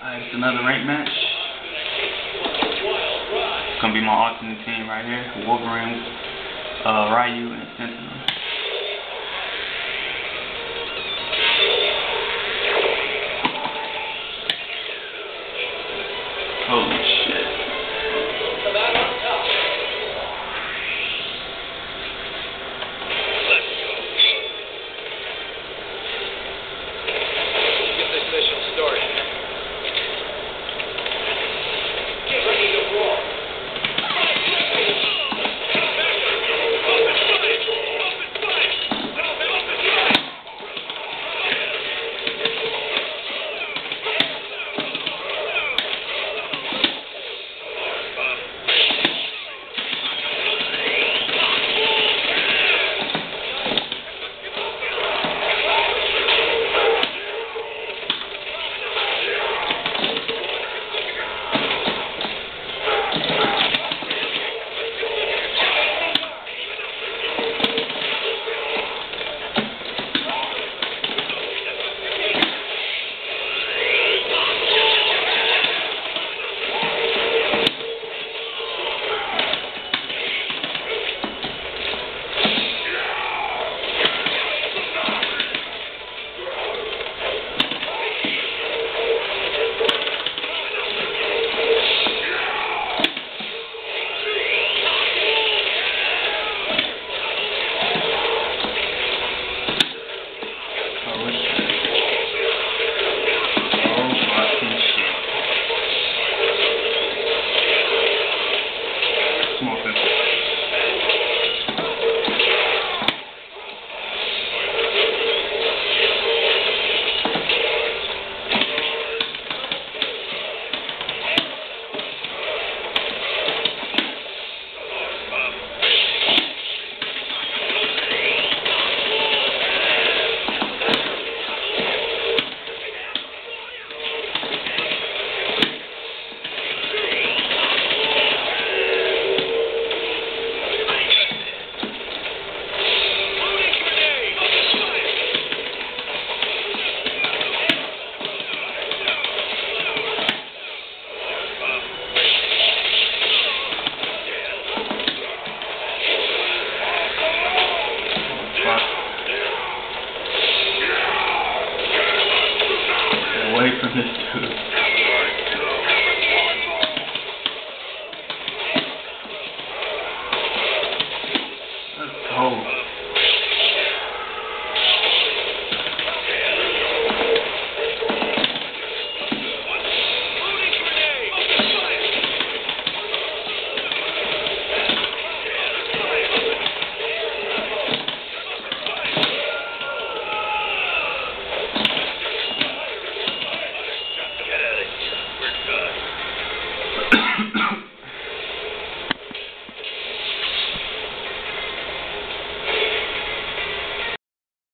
Alright, it's another rank match. It's gonna be my alternate team right here. Wolverine, uh, Ryu, and Sentinel.